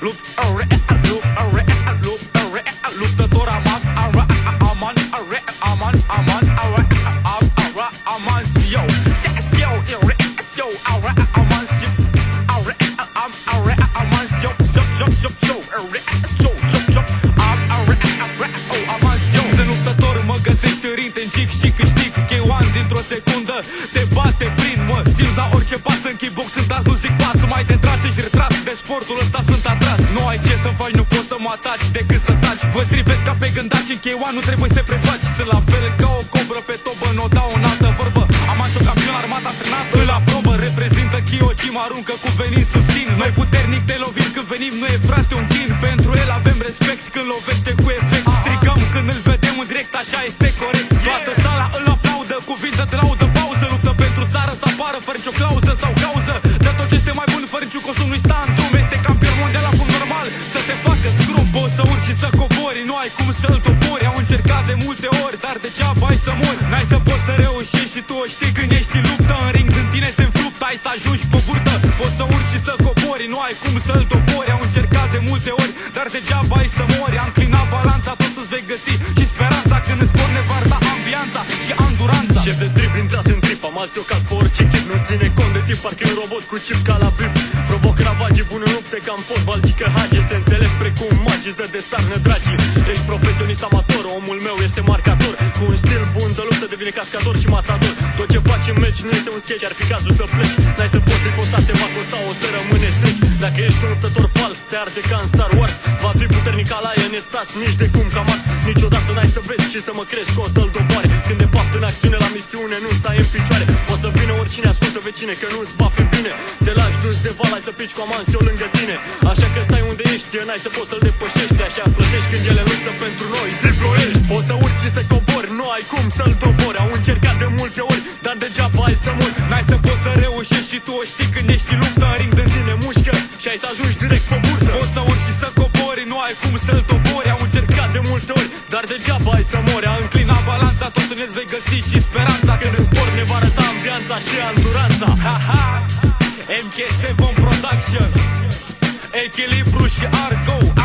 lup, are, lup, are, lup, are, luptător aman, ara, aman, are, aman, aman, ara, am, ara, aman, siu, siu, siu, ire, siu, ara, aman, siu, are, am, are, aman, siu, siu, siu, siu, siu, ire, siu, siu, siu, am, are, are, oh, aman, siu. Sunt luptător, mă găsești în ring, te îngic și câștig. K1 dintr-o secundă Te bate prin, mă. Simți la orice pas în kickbox Sunt azi, nu ai ce să faci, nu poți să mă ataci Decât să taci, vă strivesc ca pe gândaci În K1 nu trebuie să te prefaci. Sunt la fel ca o cobră pe tobă, nu o dau în altă vorbă. Am așa o campion armat antrenat Îl aprobă, reprezintă Kyoji, mă aruncă cu venin susțin. Noi puternic te lovim când venim, nu e frate un chin. Pentru el avem respect când lovește cu efect cobori Nu ai cum să-l topori, au încercat de multe ori Dar degeaba ai să mori. N-ai să poți să reușești și tu o știi când ești în luptă. În ring în tine se înfluptă, ai să ajungi pe burtă. Poți să urci și să cobori, nu ai cum să-l topori. Au încercat de multe ori, dar degeaba ai să mori. Am înclinat balanța, tot îți vei găsi Și speranța. Când îți porne varda ambianța și anduranța. Șef de dribl intrat în trip Am azi ca pe orice chip. Nu ține cont de timp Parcă e un robot cu chip ca la bip Provoc ravagii bune în lupte ca în fotbal Gică Hagi. Este înțelept precum magi Îți dă de sarnă dragii. Ești profesionist amator Omul meu este marcator. Cu un stil bun de luptă devine cascador și matador Tot ce faci în meci nu este un sketch Ar fi cazul să pleci. N-ai să poți să costa Te va costa o să rămâne strict Dacă ești un luptător fals Te arde ca în Star Wars. Va fi puternic ca Lion Estas nici de cum ca Mars. Niciodată n-ai să vezi și să mă crezi Că o să-l doboare Când de fapt în acțiune la misiune nu stai în picioare. O să vină oricine ascultă vecine Că nu-ți va fi bine. Te lași dus de val Ai să pici cu amansiu lângă tine. Așa că stai unde ești N-ai să poți să-l depășești. Așa plătești când ele luptă pentru noi Ziploiești Poți să urci și să cobori Nu ai cum să-l dobori. Au încercat de multe ori Dar degeaba ai să mori. N-ai să poți să reușești și tu o știi când ești în luptă În ring de tine mușcă Și ai să ajungi direct pe burtă. Poți să urci și să cobori, nu ai cum să-l topori Au încercat de multe ori Dar degeaba ai să mori. A MK7 Production Echilibru și Argo Ar, ar, ar, ar,